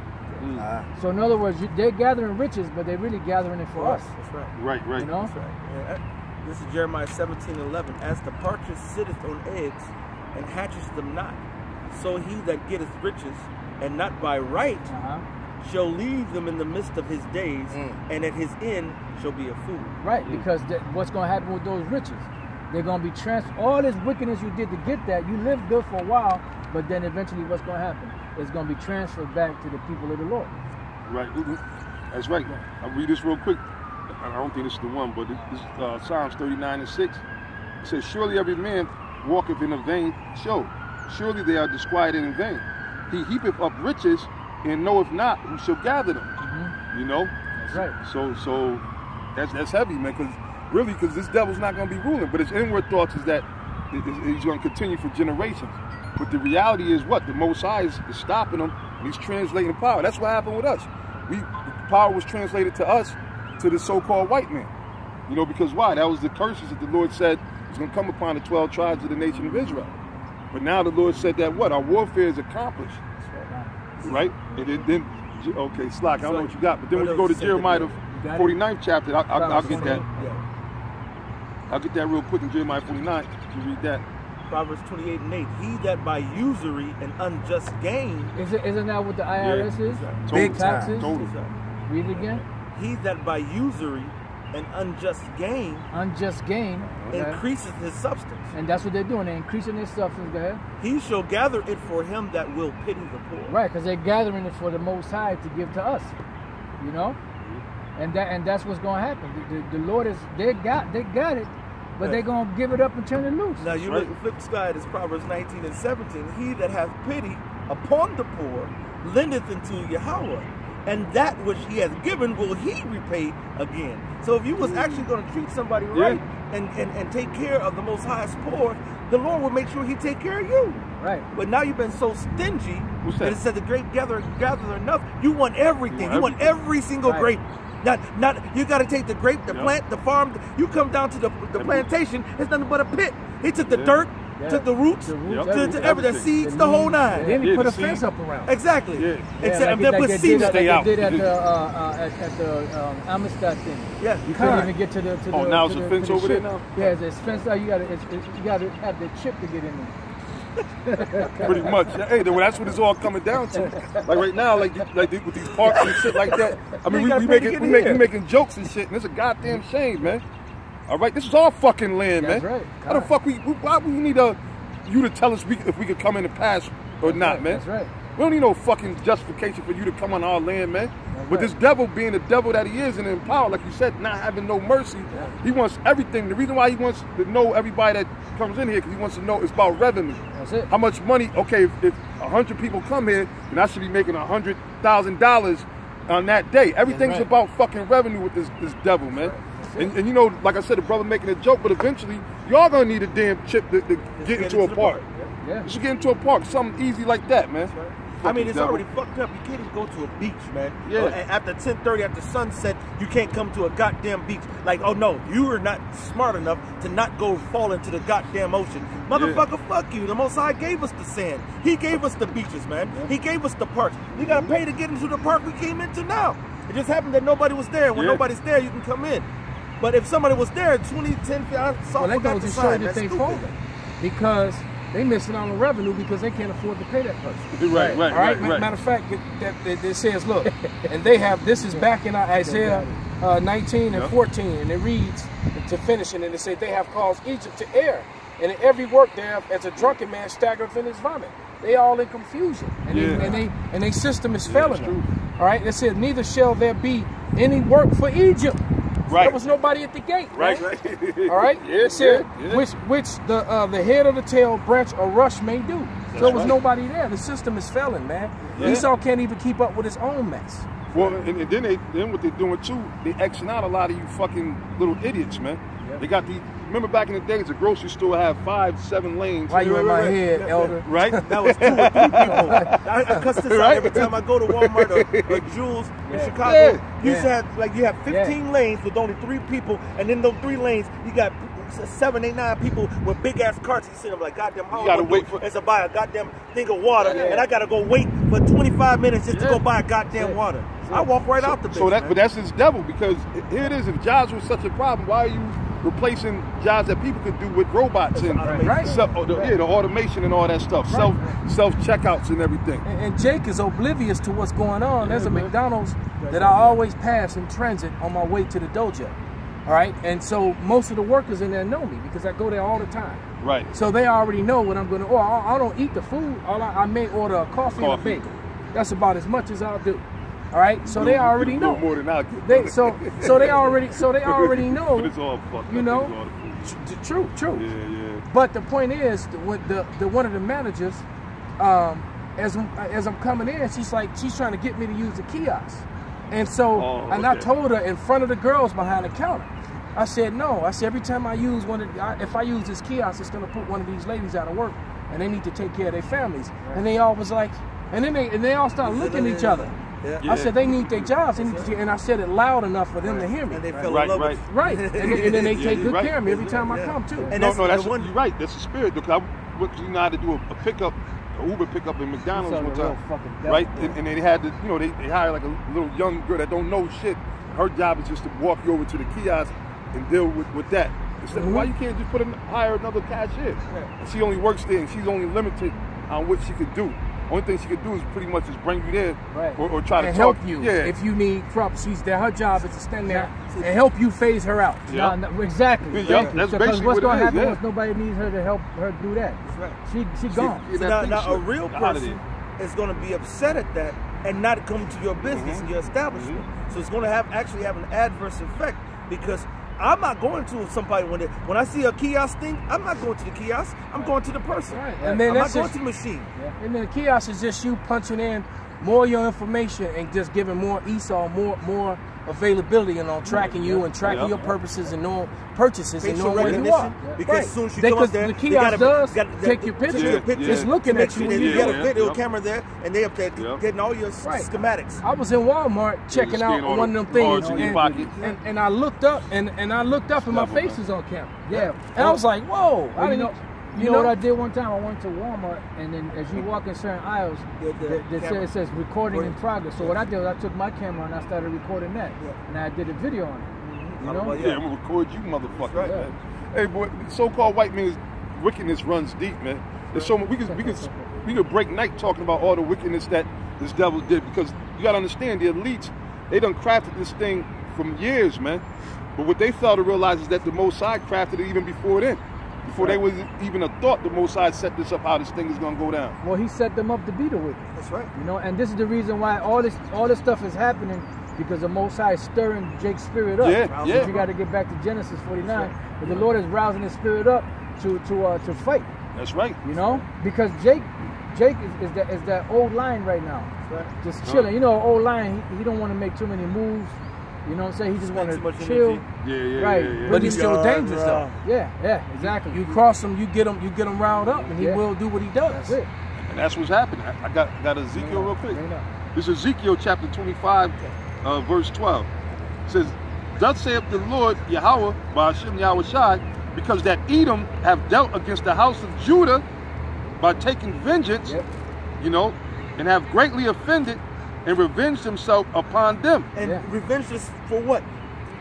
Ah. So in other words, you, they're gathering riches, but they're really gathering it for us. That's right. Right, right. You know. That's right. Yeah, uh, This is Jeremiah 17 11. As the partridge sitteth on eggs and hatches them not, so he that getteth riches and not by right Uh-huh. shall leave them in the midst of his days, Mm. and at his end shall be a fool. Right, because that, what's going to happen with those riches? They're going to be trans. All this wickedness you did to get that, you lived good for a while, but then eventually, what's going to happen? It's going to be transferred back to the people of the Lord. Right. That's right. I'll read this real quick. I don't think this is the one, but this is uh, Psalms 39 and 6. It says, Surely every man walketh in a vain show. Surely they are disquieted in vain. He heapeth up riches and knoweth not who shall gather them. You know? That's right. So so that's that's heavy, man. Because really, because this devil's not going to be ruling, but his inward thoughts is that he's going to continue for generations. But the reality is what the Most High is, is stopping and he's translating power. That's what happened with us. We power was translated to us, to the so-called white man. You know, because why? That was the curses that the Lord said was going to come upon the twelve tribes of the nation of Israel. But now the Lord said that what our warfare is accomplished right? And then, then okay, Slack, I don't know what you got, but then when you go to Jeremiah, the You got it? 49th chapter, I'll, I'll, I'll get that. I'll get that real quick in Jeremiah 49. You read that. Proverbs 28 and 8. He that by usury and unjust gain, Is it, isn't that what the IRS is? Total. Big time. Taxes? Total. Read it again. he that by usury and unjust gain Unjust gain. okay? increaseth his substance, And that's what they're doing. They're increasing their substance, go ahead. he shall gather it for him that will pity the poor. Right, because they're gathering it for the Most High to give to us. You know, and that and that's what's going to happen. The, the, the Lord is they got they got it, but they're going to give it up and turn it loose. Now you Right. look flip side is Proverbs 19 and 17. He that hath pity upon the poor lendeth unto Yahweh, and that which he has given will he repay again. So if you was hmm. actually going to treat somebody right and, and, and take care of the most highest poor, the Lord will make sure he take care of you. Right. But now you've been so stingy What's that that? it said the grape gatherer gather enough. You want everything. You want want, every single Right. grape. Not, not. You got to take the grape, the Yep. plant, the farm. You come down to the the plantation. It's nothing but a pit. He took the Yeah. dirt, Yeah. took the roots, The roots, Yep. to, everything. to everything, the seeds, the whole nine. And then he Yeah, put the a fence up around. Exactly. Yeah. Except Yeah, like, then like put they seeds. did, at- Stay like out. they did at the uh, uh, at, at the um, Amistad thing. Yeah. You Con. couldn't even get to the to the. Oh, now to it's a the, fence to the over there ship. now? Yeah, it's, it's fenced out. You got to it's, it's, you got to have the chip to get in there. Pretty much. Hey, well, that's what it's all coming down to. Like right now, like like with these parks and shit like that. I mean, we, we making we, we making jokes and shit, and it's a goddamn shame, man. All right, this is our fucking land, That's man. right. How the fuck we? Why we need a you to tell us we, if we could come in and pass or not, right, man? that's right. We don't need no fucking justification for you to come on our land, man. That's But right. this devil being the devil that he is and in power, like you said, not having no mercy, he wants everything. The reason why he wants to know everybody that comes in here, because he wants to know it's about revenue. That's it. How much money? Okay, if, if hundred people come here, then I should be making a hundred thousand dollars on that day. Everything's right. about fucking revenue with this this devil, man. And, and you know, like I said, the brother making a joke, but eventually y'all gonna need a damn chip to, to get get into a park. park, Yeah. You should get into a park, something easy like that, man. I mean, it's devil. already fucked up. You can't even go to a beach, man. Yeah. Uh, and After 10:30, after sunset, you can't come to a goddamn beach. Like, oh no, you are not smart enough to not go fall into the goddamn ocean. Motherfucker, fuck you. The Most High gave us the sand. He gave us the beaches, man. He gave us the parks. You gotta pay to get into the park we came into now. It just happened that nobody was there. When Yeah. nobody's there, you can come in. But if somebody was there, 20, 10, I saw Well, that forgot goes to show sign. that That's they stupid. because they missing out on revenue because they can't afford to pay that person. Right, right, All right. right, right. Matter of fact, it, that, that, it says, look, and they have this is back in uh, Isaiah uh, 19 and Yep. 14, and it reads to finish and it said they have caused Egypt to err, and in every work thereof, as a drunken man staggereth in his vomit. They all in confusion, and, Yeah. they, and they and they system is Yeah, failing them. true. All right. It said neither shall there be any work for Egypt. Right. There was nobody at the gate. Right, right? right. All right. (laughs) Yeah, said yeah, yeah. which which the uh, the head of the tail branch or rush may do. That's there was right. nobody there. The system is failing, man. Yeah. Esau can't even keep up with his own mess. Well, and, and then they then what they're doing too, they Xing out a lot of you fucking little idiots, man. They got the remember back in the days, the grocery store had five, seven lanes. Why you in my right, head, elder? Right? That was two or three people. (laughs) I, I cuss this out Right? every time I go to Walmart or, or (laughs) Jewel's in Chicago. Yeah. You used to Yeah. have like you have 15 lanes with only three people, and in those three lanes you got seven, eight, nine people with big ass carts. You see them like goddamn. How You I gotta wait for- is to buy a goddamn thing of water, and I gotta go wait for 25 minutes just to go buy a goddamn Yeah. water. I walk right out the bitch. So that, man. but that's his devil because here it is. If jobs was such a problem, why are you replacing jobs that people could do with robots and Right. self, oh, the, yeah, the automation and all that stuff, self self checkouts and everything. And, and Jake is oblivious to what's going on. There's a McDonald's that I always pass in transit on my way to the dojo. All right, and so most of the workers in there know me because I go there all the time. Right. So they already know what I'm going to. Oh, I, I don't eat the food. All I, I may order a coffee, and a bagel. That's about as much as I'll do. All right. So they already little know. more than I get. They so so they already so they (laughs) already know. but it's all fucked you know, all the food. Tr- True, true. Yeah, yeah. But the point is, the, when the, the one of the managers, um, as as I'm coming in, she's like she's trying to get me to use the kiosk, and so Oh, and I told her in front of the girls behind the counter. I said no. I said every time I use one of the, I, if I use this kiosk, it's gonna put one of these ladies out of work, and they need to take care of their families. And they all was like, and then they and they all start looking at each other. Yeah. Yeah. I said they need their jobs, they need to, and I said it loud enough for them to hear me. And they fell in Right, love right. with you. Right, and, then- and then they (laughs) Yeah, take good right. care of me every time I come too. And no, that's- no, that's and one- you're right. That's the spirit. Because I went- you know how to do a, a pickup, a Uber pickup in McDonald's one time, right? And, and they had to, you know, they, they hired like a little young girl that don't know shit. Her job is just to walk you over to the kiosk and deal with, with that. Instead, Mm-hmm. why you can't just put in, hire another cashier? And she only works there, and she's only limited on what she could do. Only thing she could do is pretty much just bring you there, Right. or, or try to and talk help you Yeah, if you need crops. She's there. Her job is to stand there and help you phase her out. Yeah. No, no, exactly. Yeah, Thank that's So, 'cause basically what's what gonna happen yeah. once nobody needs her to help her do that? right. She she gone. Yeah, So that now, big now a real Get out person there. is going to be upset at that and not come to your business Mm-hmm. and your establishment. So it's going to have actually have an adverse effect because I'm not going to somebody when they, when I see a kiosk thing, I'm not going to the kiosk. I'm going to the person. Right. And then I'm not that's going just, to the machine. and then the kiosk is just you punching in more of your information and just giving more Esau more more availability and on tracking you and tracking Yeah. your purposes and knowing purchases and Facial knowing where you recognition, are. because Right. soon as you They- come 'cause up there, the they kiosk gotta- does gotta- take your picture. Yeah, picture, yeah. It's looking at you sure you you got a video Yeah. camera there, and they up there Yeah. getting all your Right. schematics. I was in Walmart checking out getting one of them things, in and, and, and I looked up, and, and I looked up, and my face was on camera. Yeah. And I was like, "Whoa!" I didn't know, you, know, what I did one time? I went to Walmart, and then as you walk in certain aisles, The- the that- that says, it says recording in progress. So what I did was I took my camera and I started recording that, and I did a video on it. Mm-hmm. You know? about Yeah, I'm gonna record you, motherfucker. right. man. Hey, boy, so-called white man's wickedness runs deep, man. There's so much we could we could we could break night talking about all the wickedness that this devil did because you gotta understand the elites, they done crafted this thing from years, man. But what they fail to realize is that the Most High crafted it even before then. Before they was even a thought the Most High set this up how this thing is gonna go down. Well, he set them up to be the wicked. That's right. You know, and this is the reason why all this all this stuff is happening because the Most High is stirring Jake's spirit up. Yeah, But yeah. You got to get back to Genesis 49, but the Lord is rousing His spirit up to to uh, to fight. That's right. You know, because Jake Jake is, is that is that old lion right now, just chilling. You know, old lion he, he don't want to make too many moves. You know what I'm saying? He just want to chill. energy. Yeah, yeah, Right. yeah, yeah. But he's still dangerous though. Yeah, yeah, exactly. You cross him, you get him, you get him riled up, and he Yeah. will do what he does. That's it. And that's what's happening. I I got got Ezekiel real quick. Bring it up. This is Ezekiel chapter 25, uh, verse 12. It says, Thus saith the Lord Yahweh by Hashem Yahawashi, because that Edom have dealt against the house of Judah by taking vengeance, Yep. you know, and have greatly offended and revenged himself upon them. And Yeah. revenge is for what?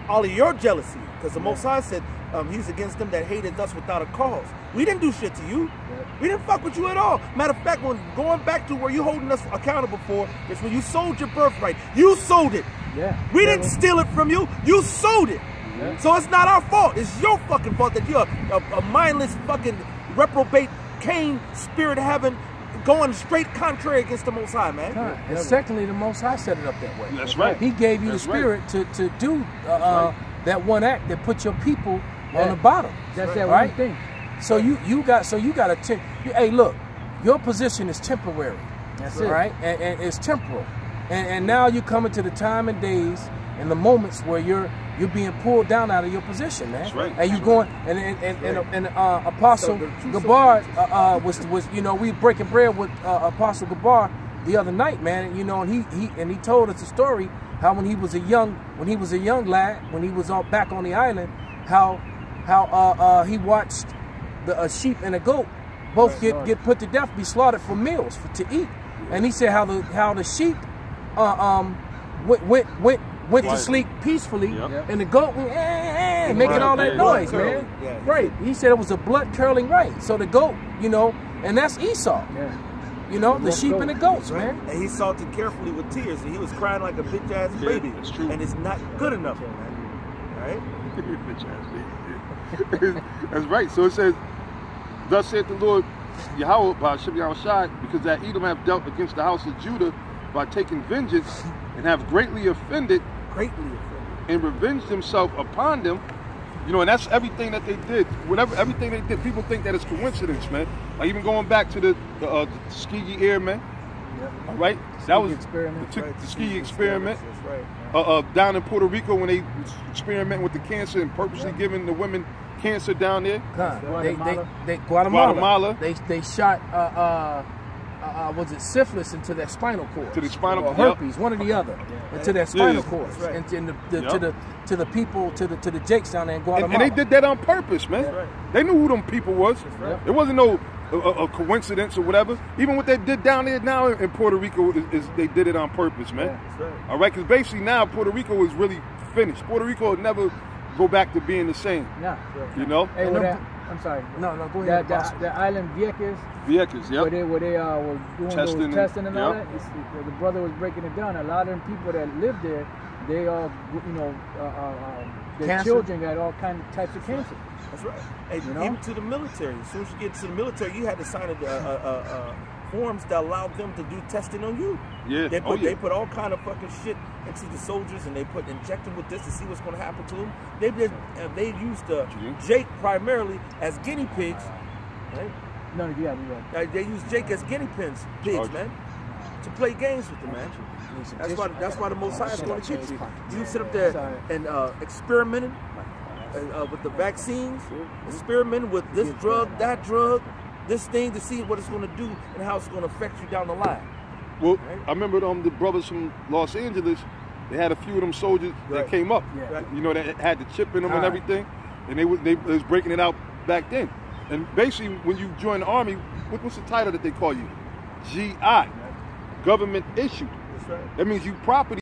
All of your jealousy. Because the Most High said um, he's against them that hated us without a cause. We didn't do shit to you. We didn't fuck with you at all. Matter of fact, when going back to where you holding us accountable for is when you sold your birthright. You sold it. Yeah. We Yeah, didn't steal it from you. You sold it. Yeah. So it's not our fault. It's your fucking fault that you're a, a, a mindless fucking reprobate Cain spirit having going straight contrary against the Most High, man. Huh. And secondly, the Most High set it up that way. That's right. He gave you That's the right. spirit to, to do uh, uh, that one act that put your people on the bottom. That's that right? thing. So you you got so you got to temp. You, hey, look, your position is temporary. That's all it. right? And, and it's temporal. And, and now you're coming to the time and days and the moments where you're you're being pulled down out of your position, man. That's right. And you're going and and and, and, and uh, Apostle So Gabar uh, uh, was was you know we were breaking bread with uh, Apostle Gabar the other night, man. You know, and he he and he told us a story how when he was a young when he was a young lad when he was on, back on the island how how uh, uh, he watched the a sheep and a goat both get, get put to death, be slaughtered for meals for, to eat. And he said how the how the sheep uh, um went went went went to sleep peacefully, Yep. Yep. and the goat was eh, eh, eh, making all that noise, man. Yeah, right. He said it was a blood curling right. So the goat, you know, and that's Esau. Yeah. You know, the Rough sheep goat. and the goats, Right? man. And he salted carefully with tears, and he was crying like a bitch ass Yeah, baby. that's true. And it's not good enough, man. All right? (laughs) Bitch ass baby. (laughs) That's right. So it says, Thus saith the Lord Yahweh by Shem Shai, because that Edom have dealt against the house of Judah by taking vengeance and have greatly offended Greatly offended. and revenged himself upon them. You know, and that's everything that they did. Whatever, everything they did, people think that it's coincidence, man. Like even going back to the the, uh, the Tuskegee Airmen, Yep. all right? that was experiment. the, Tu- Right, Tuskegee experiment. That's right. uh, uh, down in Puerto Rico when they was experimenting with the cancer and purposely giving the women cancer down there. God, they, they, Guatemala. they, Guatemala. Guatemala. They, they shot, uh, uh, uh, was it syphilis into their spinal cord? To the spinal or cord, herpes, one or the other, into their spinal yeah. cords, That's right. and, and the, the, Yep. to the to the people, to the to the jakes down there in And, Guatemala. and they did that on purpose, man. right. They knew who them people was. right. It wasn't no a, a, a coincidence or whatever. Even what they did down there now in Puerto Rico is, is they did it on purpose, man. That's right. All right, because basically now Puerto Rico is really finished. Puerto Rico will never go back to being the same. Yeah. You know, Hey, And what them- that, I'm sorry. No, no, go The, ahead. the, the island Vieques, Vieques, where they where they uh, were doing Testing those testing and all that. It's, the, the brother was breaking it down. A lot of them people that live there, they are you know uh, uh, um, their Cancer? children got all kind of types of cancer. That's right. And You know? even to the military. As soon as you get to the military, you had to sign a, uh, uh, uh, forms that allowed them to do testing on you. Yeah. They put oh, yeah. they put all kind of fucking shit into the soldiers, and they put inject them with this to see what's going to happen to them. They did. Uh, they used uh. Jake primarily as guinea pigs. Right? No, you got, you got. Uh, they used Jake as guinea pigs, pigs, Charge. man, to play games with them, man. That's why. That's why the Most High is going to get you. You sit up there and uh, experimenting uh, with the vaccines, experimenting with this drug, that drug, this thing to see what it's going to do and how it's going to affect you down the line. Well, I remember um, the brothers from Los Angeles. They had a few of them soldiers that came up. Yeah. Right. You know, that had the chip in them and everything, and they was they was breaking it out back then. And basically, when you join the army, what, what's the title that they call you? GI, government issued. That's right. That means you property.